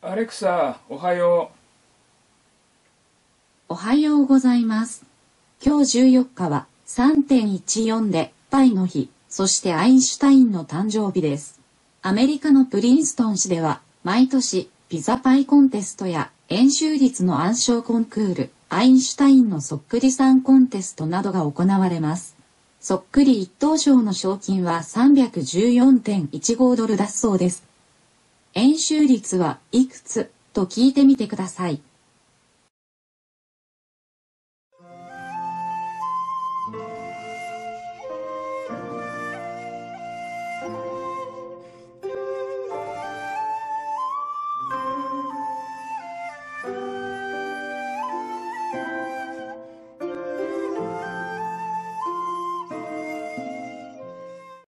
アレクサ、おはようおはようございます。今日14日は3.14でパイの日、そしてアインシュタインの誕生日です。アメリカのプリンストン市では毎年ピザパイコンテストや円周率の暗唱コンクール、アインシュタインのそっくりさんコンテストなどが行われます。そっくり一等賞の賞金は314.15ドルだそうです。円周率はいくつと聞いてみてください。